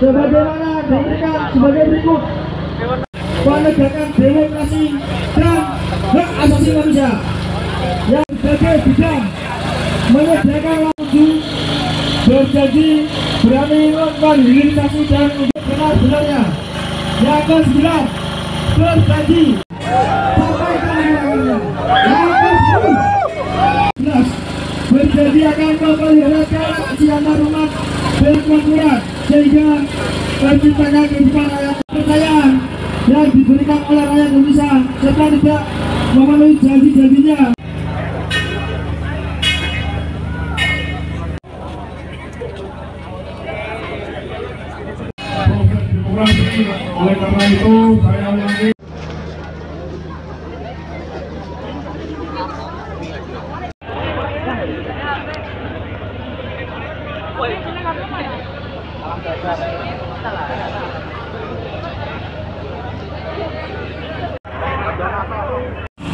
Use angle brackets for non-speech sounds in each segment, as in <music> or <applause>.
diberikan sebagai berikut penegakan demokrasi dan hak asasi manusia yang sebagai bidang menyediakan langsung berjanji berani melakukan hilirisasi dan untuk benar-benarnya yang ke sembilan berjanji sampai ke lima yang ke sepuluh belas berjanji akan memelihara siantar umat berkemakmuran sehingga terciptanya kehidupan rakyat kepercayaan yang diberikan oleh rakyat Indonesia. Serta tidak memenuhi janji-janjinya. Oleh karena itu saya ulangi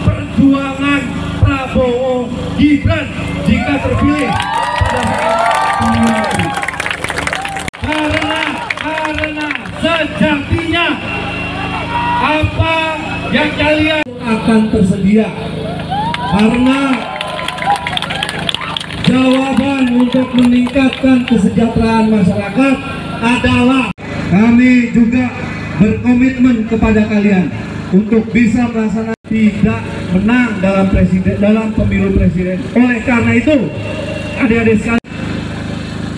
perjuangan Prabowo Gibran jika terpilih karena karena sejatinya apa yang kalian akan tersedia? Karena jawaban untuk meningkatkan kesejahteraan masyarakat adalah kami juga berkomitmen kepada kalian untuk bisa melaksanakan tidak menang dalam presiden dalam pemilu presiden. Oleh karena itu, adik-adik sekalian,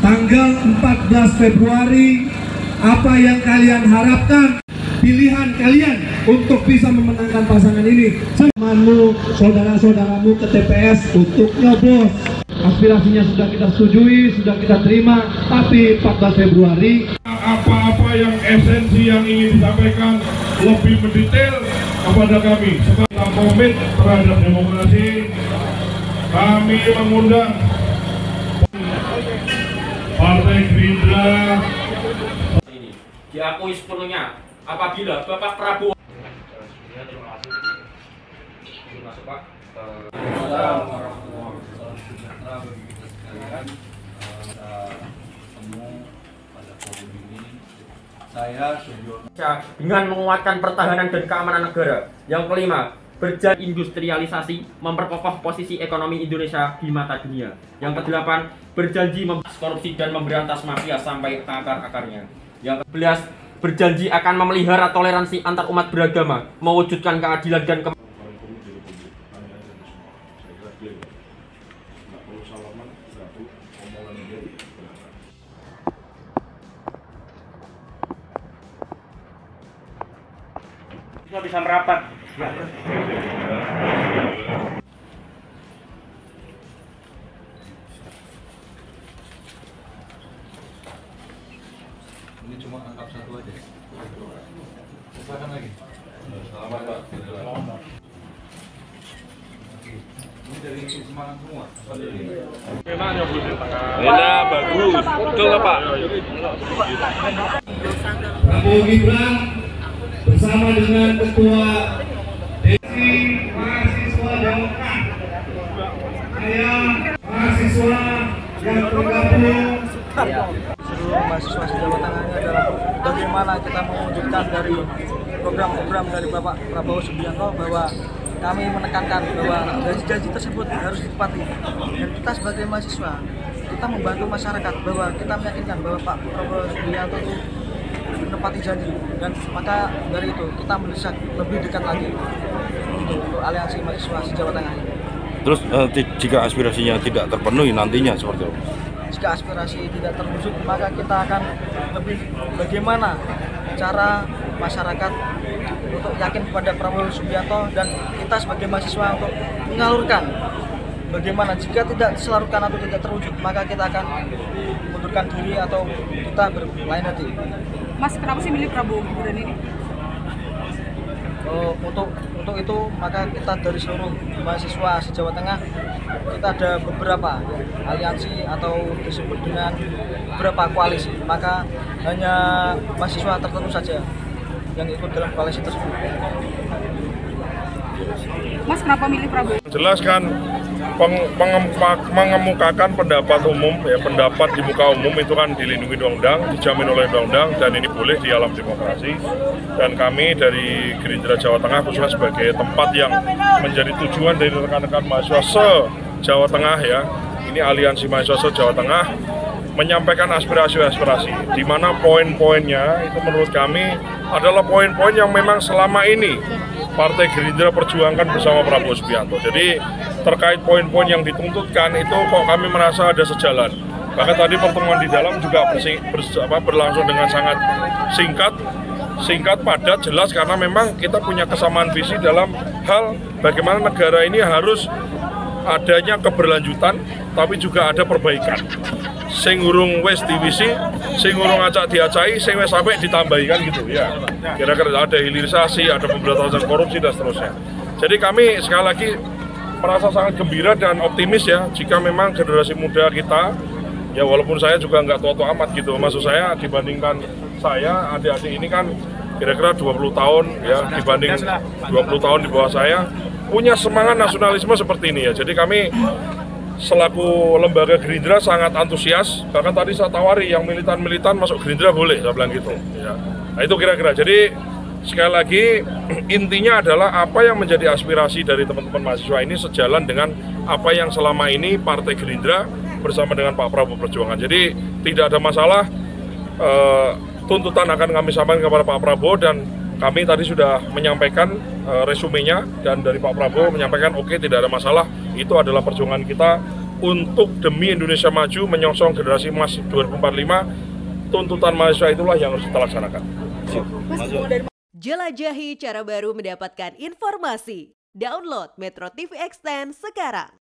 tanggal 14 Februari apa yang kalian harapkan? Pilihan kalian untuk bisa memenangkan pasangan ini. Temanmu saudara-saudaramu ke TPS untuk nyoblos aspirasinya sudah kita setujui sudah kita terima tapi 14 Februari apa-apa yang esensi yang ingin disampaikan lebih mendetail kepada kami. Setelah komit terhadap demokrasi kami mengundang Partai Gerindra. Ini diakui sepenuhnya apabila Bapak Prabowo masuk Pak Saya Suryono Indonesia dengan menguatkan pertahanan dan keamanan negara. Yang kelima, berjanji industrialisasi memperkokoh posisi ekonomi Indonesia di mata dunia. Yang kedelapan, berjanji memberantas korupsi dan memberantas mafia sampai akar-akarnya. Yang kebelas, berjanji akan memelihara toleransi antar umat beragama, mewujudkan keadilan dan ke Semua bisa merapat. ini cuma angkap satu aja. Silakan lagi. Selamat Pak. Oke. Ini dari Semarang semua. Enak, bagus. Betul nggak Pak? Prabowo Gibran bersama dengan Ketua Desi Mahasiswa Demokrat. Saya mahasiswa yang tergabung seluruh mahasiswa Jawa Tengah ini adalah bagaimana kita mewujudkan dari program-program dari Bapak Prabowo Subianto bahwa kami menekankan bahwa janji-janji tersebut harus ditepati dan kita sebagai mahasiswa kita membantu masyarakat bahwa kita meyakinkan bahwa Pak Prabowo Subianto itu menepati janji dan maka dari itu kita mendesak lebih dekat lagi untuk, untuk aliansi mahasiswa Jawa Tengah ini. Terus eh, jika aspirasinya tidak terpenuhi nantinya seperti apa? jika aspirasi tidak terwujud maka kita akan lebih bagaimana cara masyarakat untuk yakin kepada Prabowo Subianto dan kita sebagai mahasiswa untuk menyalurkan bagaimana jika tidak disalurkan atau tidak terwujud maka kita akan mundurkan diri atau kita berlain hati Mas, kenapa sih milih Prabowo Gibran ini? Oh, untuk untuk itu maka kita dari seluruh mahasiswa se Jawa Tengah kita ada beberapa aliansi atau disebut dengan beberapa koalisi maka hanya mahasiswa tertentu saja yang ikut dalam koalisi tersebut. Mas, kenapa milih Prabowo? Jelas kan peng- pengem- mengemukakan pendapat umum ya pendapat di muka umum itu kan dilindungi undang-undang dijamin oleh undang-undang dan ini boleh di alam demokrasi dan kami dari Gerindra Jawa Tengah khususnya sebagai tempat yang menjadi tujuan dari rekan-rekan mahasiswa se Jawa Tengah ya ini aliansi mahasiswa se Jawa Tengah menyampaikan aspirasi-aspirasi di mana poin-poinnya itu menurut kami adalah poin-poin yang memang selama ini Partai Gerindra perjuangkan bersama Prabowo Subianto. Jadi terkait poin-poin yang dituntutkan itu kok kami merasa ada sejalan. Bahkan tadi pertemuan di dalam juga berlangsung dengan sangat singkat, singkat, padat, jelas karena memang kita punya kesamaan visi dalam hal bagaimana negara ini harus adanya keberlanjutan tapi juga ada perbaikan sing urung wis diwisi sing urung acak diacai sing wis sampai ditambahikan gitu ya. Kira-kira ada hilirisasi ada pemberantasan korupsi dan seterusnya. Jadi kami sekali lagi merasa sangat gembira dan optimis ya jika memang generasi muda kita ya walaupun saya juga nggak tua-tua amat gitu maksud saya dibandingkan saya adik-adik ini kan kira-kira 20 tahun ya dibanding 20 tahun di bawah saya punya semangat nasionalisme seperti ini ya. Jadi kami selaku lembaga Gerindra sangat antusias. Bahkan tadi saya tawari yang militan-militan masuk Gerindra boleh saya bilang gitu. Ya. nah itu kira-kira. Jadi sekali lagi <clears throat> intinya adalah apa yang menjadi aspirasi dari teman-teman mahasiswa ini sejalan dengan apa yang selama ini Partai Gerindra bersama dengan Pak Prabowo perjuangan jadi tidak ada masalah eh, tuntutan akan kami sampaikan kepada Pak Prabowo dan kami tadi sudah menyampaikan eh, resumenya dan dari Pak Prabowo menyampaikan oke tidak ada masalah itu adalah perjuangan kita untuk demi Indonesia maju menyongsong generasi emas 2045 tuntutan mahasiswa itulah yang harus kita laksanakan. Jelajahi cara baru mendapatkan informasi. Download Metro TV Extend sekarang.